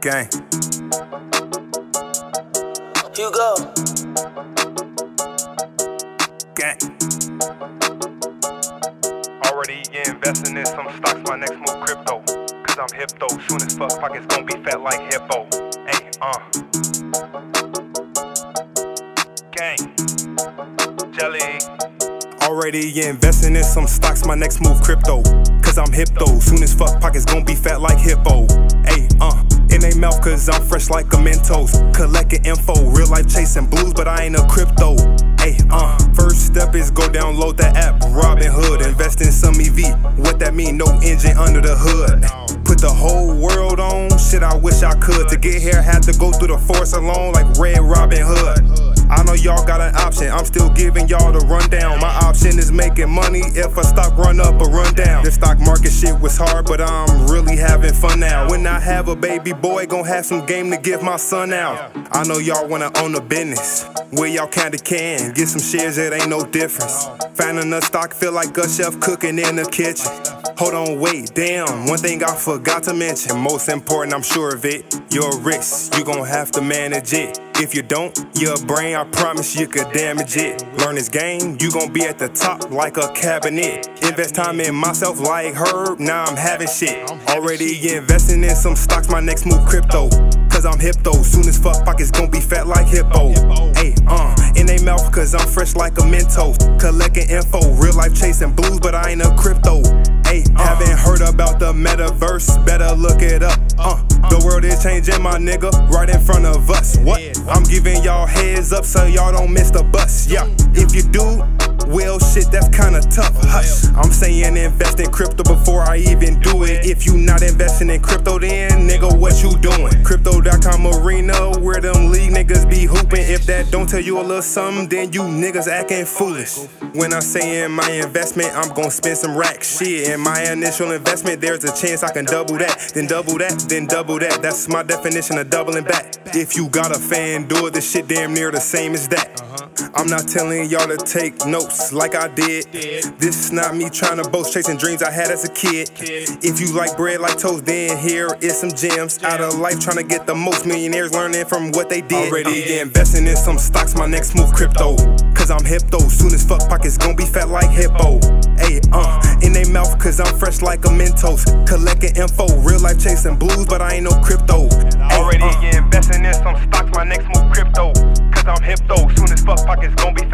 Gang. Hugo. Gang. Already investing in some stocks, my next move crypto. Cause I'm hip though, soon as fuck pockets gon' be fat like hippo. Hey, uh. Gang. Jelly. Already investing in some stocks, my next move crypto. Cause I'm hip though, soon as fuck pockets gon' be fat like hippo. Hey, uh, in they mouth cause I'm fresh like a Mentos. Collecting info, real life chasing blues, but I ain't a crypto. Hey, uh, first step is go download the app, Robinhood, invest in some EV. What that mean? No engine under the hood. Put the whole world on, shit, I wish I could. To get here, had to go through the forest alone like Red Robin Hood. I know y'all got an option, I'm still giving y'all the rundown. My option is making money if a stock run up or run down. The stock market shit was hard, but I'm really having fun now. When I have a baby boy, gon' have some game to give my son out. I know y'all wanna own a business, where y'all kinda can. Get some shares, it ain't no difference. Finding a stock feel like a chef cooking in the kitchen. Hold on, wait, damn. One thing I forgot to mention, most important, I'm sure of it. Your risk, you gon' have to manage it. If you don't, your brain, I promise you could damage it. Learn this game, you gon' be at the top like a cabinet. Invest time in myself like Herb, now I'm having shit. Already investing in some stocks, my next move crypto. Cause I'm hip though, soon as fuck pockets gon' be fat like hippo. Hey, uh, in cause I'm fresh like a Mentos. Collecting info, real life chasing blues, but I ain't a crypto. Hey, haven't heard about the metaverse, better look it up. Uh, the world is changing, my nigga, right in front of us. What? I'm giving y'all heads up so y'all don't miss the bus. Yeah, if you do, well, shit, that's kinda tough. Hush. I'm saying invest in crypto before I even do it. If you not investing in crypto, then nigga, what that don't tell you a little something, then you niggas acting foolish. When I say in my investment, I'm gonna spend some racks. Shit, in my initial investment, there's a chance I can double that, then double that, then double that. That's my definition of doubling back. If you got a fan, do it, this shit damn near the same as that. I'm not telling y'all to take notes like I did. This is not me trying to boast, chasing dreams I had as a kid. If you like bread like toast, then here is some gems. Out of life trying to get the most millionaires learning from what they did. Already investing in some stocks, my next move crypto. Cause I'm hip though, soon as fuck pockets gon' be fat like hippo. Hey, uh, in they mouth cause I'm fresh like a Mentos. Collecting info, real life chasing blues, but I ain't no crypto. Ay, Already uh. investing in some stocks, my next move crypto. Cause I'm hip though, soon as fuck pockets gon' be